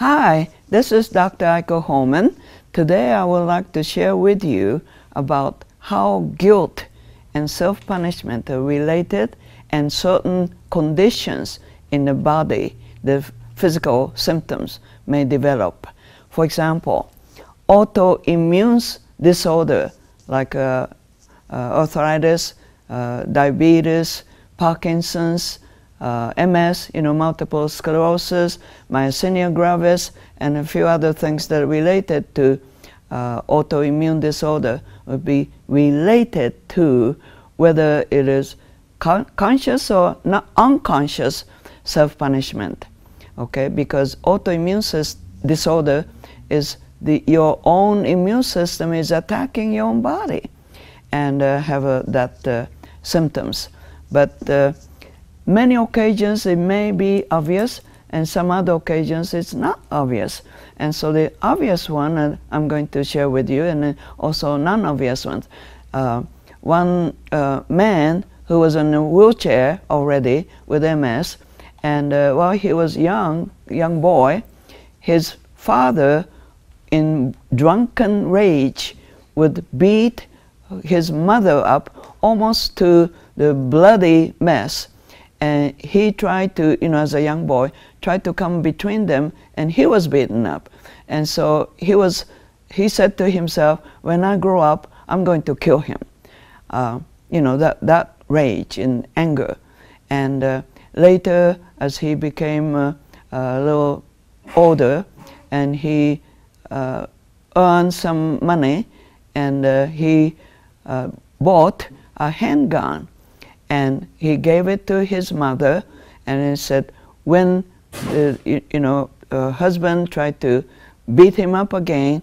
Hi, this is Dr. Aiko Hormann. Today I would like to share with you about how guilt and self-punishment are related and certain conditions in the body, the physical symptoms may develop. For example, autoimmune disorder like uh, uh, arthritis, uh, diabetes, Parkinson's, uh, MS, you know, multiple sclerosis, myasthenia gravis, and a few other things that are related to uh, autoimmune disorder would be related to whether it is con conscious or not unconscious self-punishment. Okay, because autoimmune disorder is the, your own immune system is attacking your own body and uh, have uh, that uh, symptoms. But uh, many occasions it may be obvious and some other occasions it's not obvious. And so the obvious one uh, I'm going to share with you and also non-obvious ones. Uh, one man who was in a wheelchair already with MS and while he was young, young boy, his father in drunken rage would beat his mother up almost to the bloody mess. And he tried to, you know, as a young boy, tried to come between them, and he was beaten up. And so he was, he said to himself, when I grow up, I'm going to kill him. Uh, you know, that, that rage and anger. And uh, later, as he became uh, a little older, and he uh, earned some money, and uh, he uh, bought a handgun and he gave it to his mother and he said when the, you, you know husband tried to beat him up again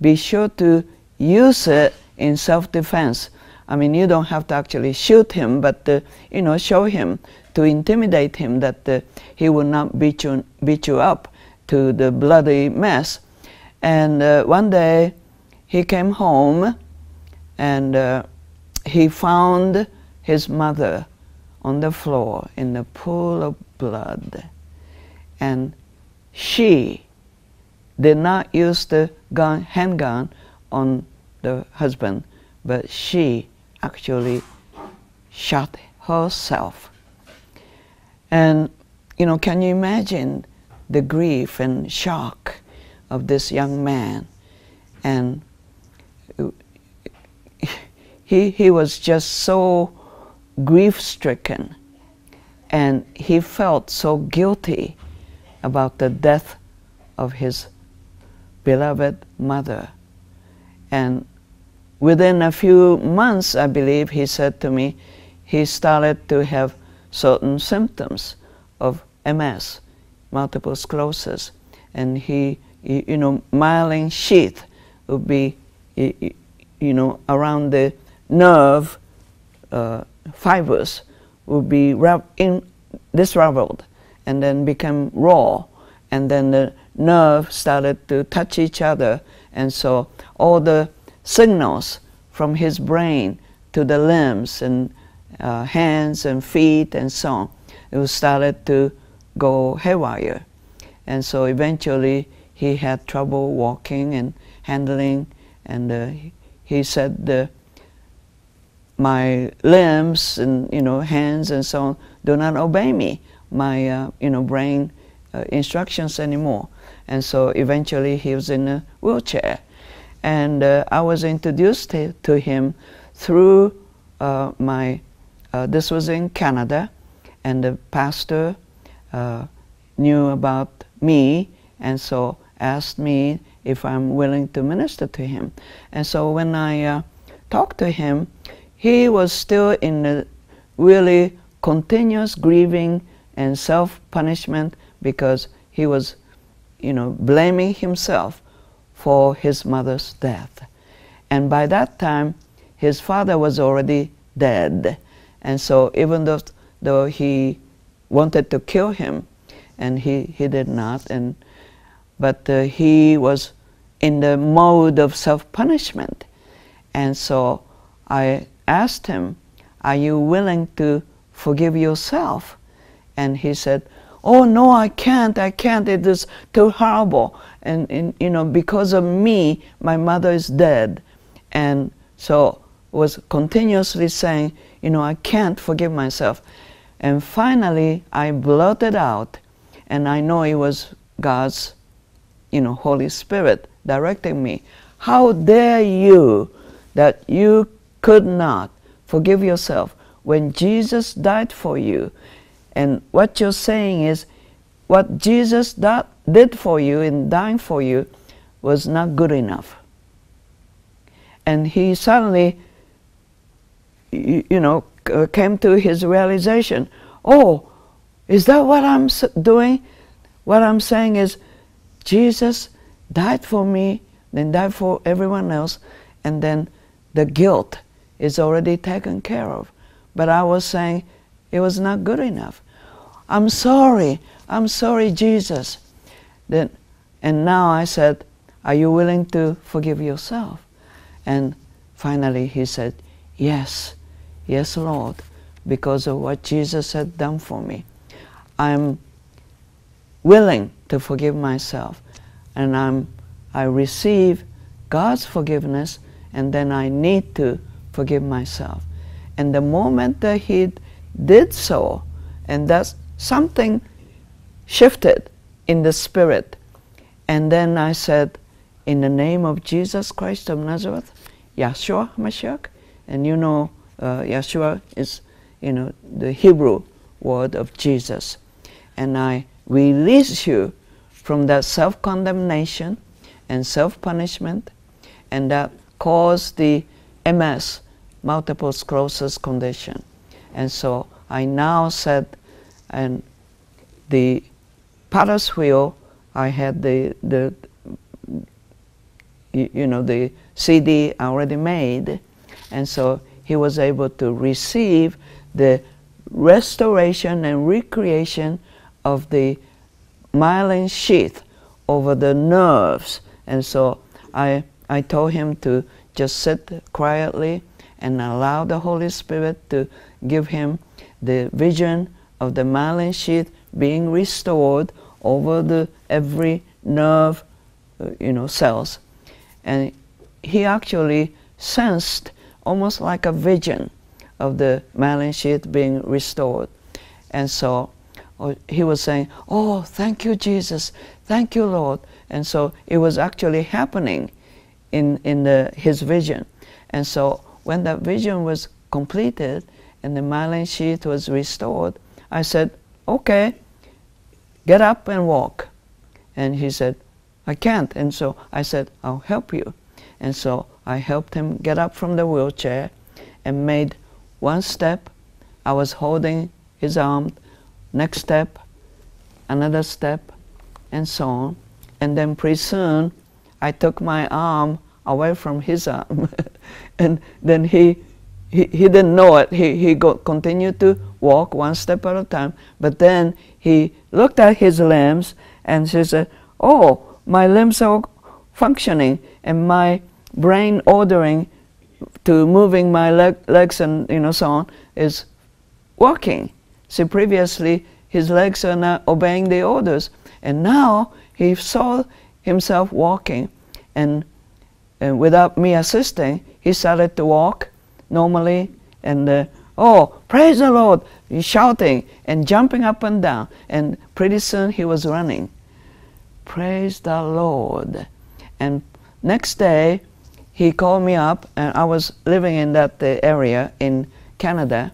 be sure to use it in self-defense. I mean you don't have to actually shoot him but uh, you know show him to intimidate him that uh, he will not beat you, beat you up to the bloody mess. And uh, one day he came home and uh, he found his mother on the floor in the pool of blood. And she did not use the gun, handgun on the husband, but she actually shot herself. And, you know, can you imagine the grief and shock of this young man? And he, he was just so grief stricken and he felt so guilty about the death of his beloved mother. And within a few months, I believe, he said to me, he started to have certain symptoms of MS, multiple sclerosis. And he, you know, myelin sheath would be, you know, around the nerve uh, fibers will be in, disraveled and then become raw. And then the nerve started to touch each other. And so all the signals from his brain to the limbs and uh, hands and feet and so on it started to go haywire. And so eventually he had trouble walking and handling. And uh, he said the my limbs and you know hands and so on do not obey me my uh, you know brain uh, instructions anymore. And so eventually he was in a wheelchair. And uh, I was introduced to him through uh, my uh, this was in Canada. And the pastor uh, knew about me and so asked me if I'm willing to minister to him. And so when I talked to him he was still in a really continuous grieving and self-punishment because he was, you know, blaming himself for his mother's death. And by that time, his father was already dead. And so even though, though he wanted to kill him, and he, he did not, and, but uh, he was in the mode of self-punishment. And so I asked him, Are you willing to forgive yourself? And he said, oh no, I can't, I can't, it is too horrible. And, and you know, because of me, my mother is dead. And so was continuously saying, you know, I can't forgive myself. And finally, I blurted out, and I know it was God's, you know, Holy Spirit directing me. How dare you that you could not forgive yourself when Jesus died for you? And what you're saying is, what Jesus did for you in dying for you was not good enough. And he suddenly, you, know, uh, came to his realization, oh, is that what I'm doing? What I'm saying is, Jesus died for me, then died for everyone else, and then the guilt is already taken care of. But I was saying it was not good enough. I'm sorry. I'm sorry, Jesus. Then, and now I said, Are you willing to forgive yourself? And finally he said, Yes, yes, Lord, because of what Jesus had done for me. I'm willing to forgive myself. And I'm, I receive God's forgiveness, and then I need to forgive myself. And the moment that he did so, and that's something shifted in the spirit. And then I said, in the name of Jesus Christ of Nazareth, Yeshua Mashiach, and you know, uh, Yeshua is, you know, the Hebrew word of Jesus. And I release you from that self-condemnation and self-punishment, and that caused the MS, multiple sclerosis condition. And so I now said, and the potter's wheel, I had the, the you know, the CD already made, and so he was able to receive the restoration and recreation of the myelin sheath over the nerves. And so I, I told him to just sit quietly and allow the Holy Spirit to give him the vision of the myelin sheath being restored over the every nerve, uh, you know, cells. And he actually sensed almost like a vision of the myelin sheath being restored. And so uh, he was saying, oh, thank you, Jesus. Thank you, Lord. And so it was actually happening in, in the, his vision. And so when that vision was completed and the myelin sheath was restored, I said, okay, get up and walk. And he said, I can't. And so I said, I'll help you. And so I helped him get up from the wheelchair and made one step. I was holding his arm, next step, another step, and so on. And then pretty soon, I took my arm away from his arm. and then he, he, he didn't know it. He, he go, continued to walk one step at a time. But then he looked at his limbs and he said, oh, my limbs are functioning and my brain ordering to moving my leg, legs and you know so on is working. See, previously his legs are not obeying the orders, and now he saw himself walking, and, and without me assisting, he started to walk normally, and uh, oh, praise the Lord! He's shouting and jumping up and down, and pretty soon he was running. Praise the Lord. And next day, he called me up, and I was living in that uh, area in Canada,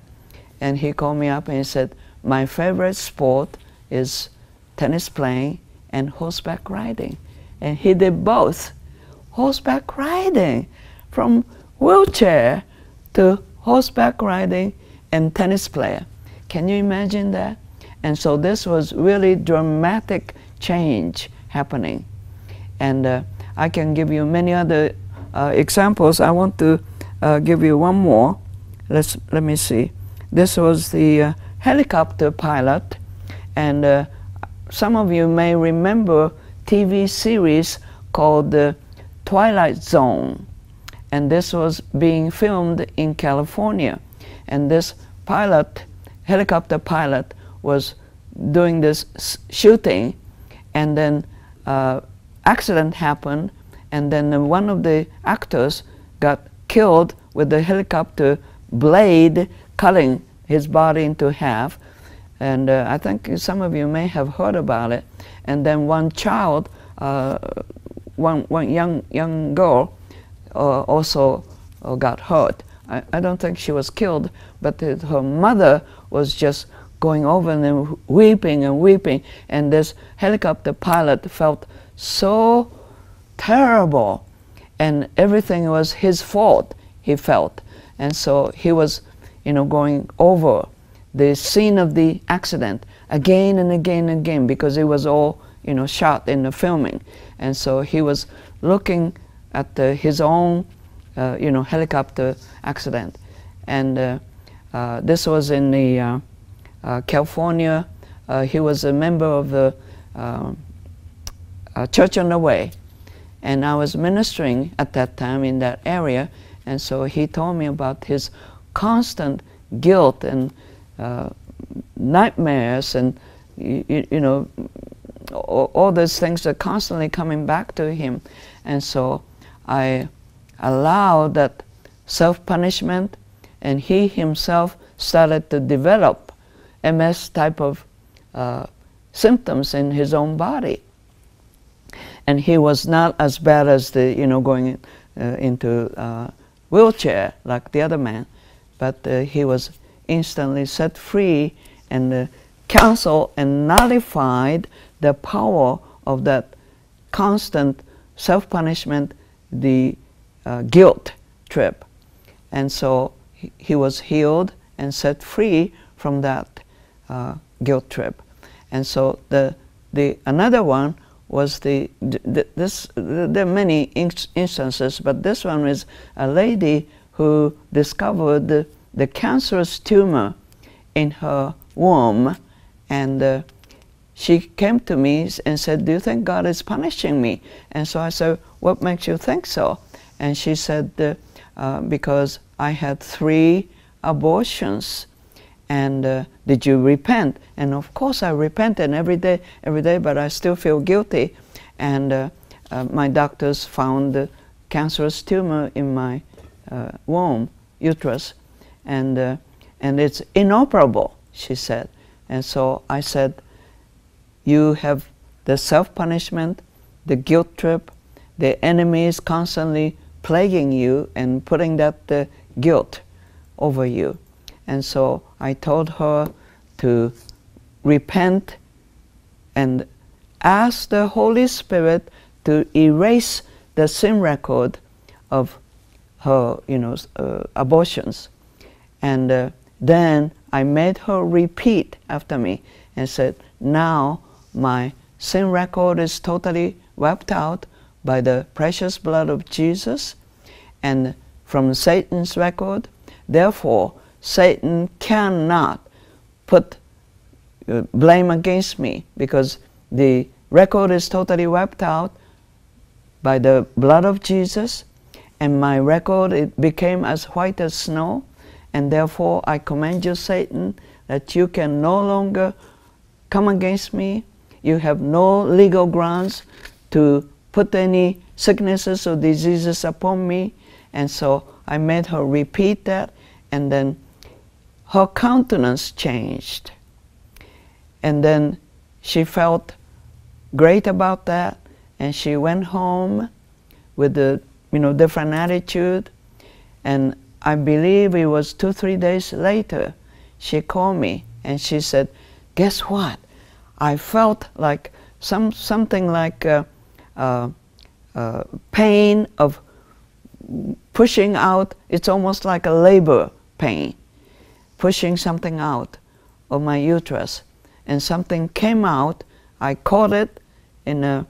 and he called me up and he said, my favorite sport is tennis playing and horseback riding. And he did both. Horseback riding, from wheelchair to horseback riding and tennis player. Can you imagine that? And so this was really dramatic change happening. And uh, I can give you many other uh, examples. I want to uh, give you one more. Let's, let me see. This was the uh, helicopter pilot. And uh, some of you may remember TV series called The Twilight Zone. And this was being filmed in California. And this pilot, helicopter pilot, was doing this shooting, and then uh, accident happened, and then one of the actors got killed with the helicopter blade cutting his body into half. And uh, I think some of you may have heard about it. And then one child, uh, one, one young, young girl, uh, also uh, got hurt. I, I, don't think she was killed, but her mother was just going over and weeping and weeping. And this helicopter pilot felt so terrible, and everything was his fault, he felt. And so he was, you know, going over the scene of the accident again and again and again because it was all, you know, shot in the filming. And so he was looking at the, his own, uh, you know, helicopter accident. And uh, uh, this was in the uh, uh, California. Uh, he was a member of the Church on the Way. And I was ministering at that time in that area. And so he told me about his constant guilt and nightmares and, you, you know, all, all, those things are constantly coming back to him. And so I allowed that self-punishment and he himself started to develop MS type of uh, symptoms in his own body. And he was not as bad as the, you know, going uh, into uh, wheelchair like the other man, but uh, he was instantly set free and uh, canceled and nullified the power of that constant self-punishment, the uh, guilt trip. And so he, he was healed and set free from that uh, guilt trip. And so the, the another one was the, the this there are many instances, but this one is a lady who discovered the, the cancerous tumor in her womb, and uh, she came to me and said, "Do you think God is punishing me?" And so I said, "What makes you think so?" And she said, uh, uh, "Because I had three abortions." and uh, did you repent? And of course I repented every day, every day, but I still feel guilty. And uh, uh, my doctors found a cancerous tumor in my uh, womb, uterus, and, and it's inoperable, she said. And so I said, you have the self-punishment, the guilt trip, the enemy is constantly plaguing you and putting that uh, guilt over you. And so I told her to repent and ask the Holy Spirit to erase the sin record of her, you know, uh, abortions. And uh, then I made her repeat after me and said, now my sin record is totally wiped out by the precious blood of Jesus and from Satan's record. Therefore, Satan cannot put uh, blame against me because the record is totally wiped out by the blood of Jesus and my record it became as white as snow and therefore I command you Satan that you can no longer come against me you have no legal grounds to put any sicknesses or diseases upon me. And so I made her repeat that and then her countenance changed. And then she felt great about that and she went home with a you know different attitude. And I believe it was two three days later she called me and she said guess what I felt like some something like a, a, a pain of pushing out. It's almost like a labor pain pushing something out of my uterus. And something came out. I caught it in a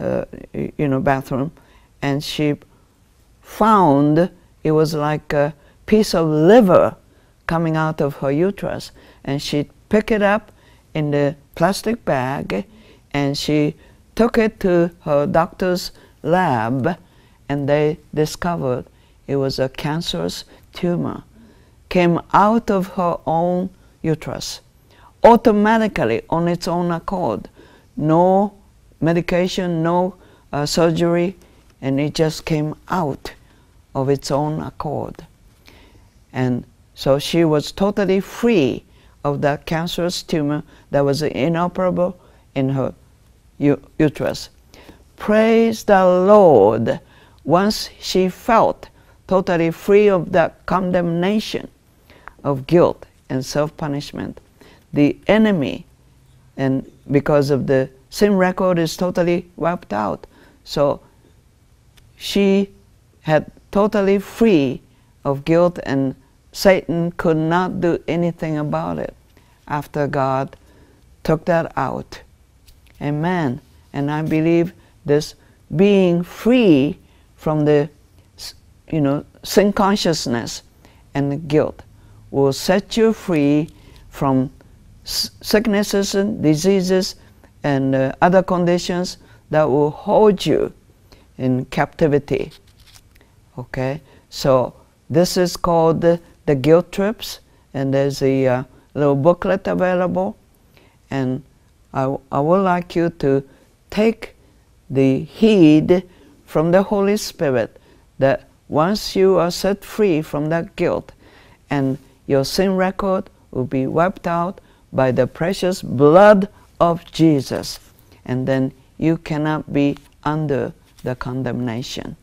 uh, you know bathroom and she found it was like a piece of liver coming out of her uterus. And she picked it up in the plastic bag and she took it to her doctor's lab and they discovered it was a cancerous tumor came out of her own uterus, automatically on its own accord. No medication, no uh, surgery, and it just came out of its own accord. And so she was totally free of that cancerous tumor that was inoperable in her uterus. Praise the Lord. Once she felt totally free of that condemnation of guilt and self punishment, the enemy, and because of the sin record, is totally wiped out. So she had totally free of guilt and Satan could not do anything about it after God took that out. Amen. And I believe this being free from the you know sin consciousness and the guilt will set you free from sicknesses and diseases and uh, other conditions that will hold you in captivity. Okay, so this is called the, the guilt trips, and there's a uh, little booklet available, and I, I would like you to take the heed from the Holy Spirit that once you are set free from that guilt and your sin record will be wiped out by the precious blood of Jesus and then you cannot be under the condemnation.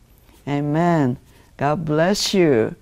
Amen. God bless you.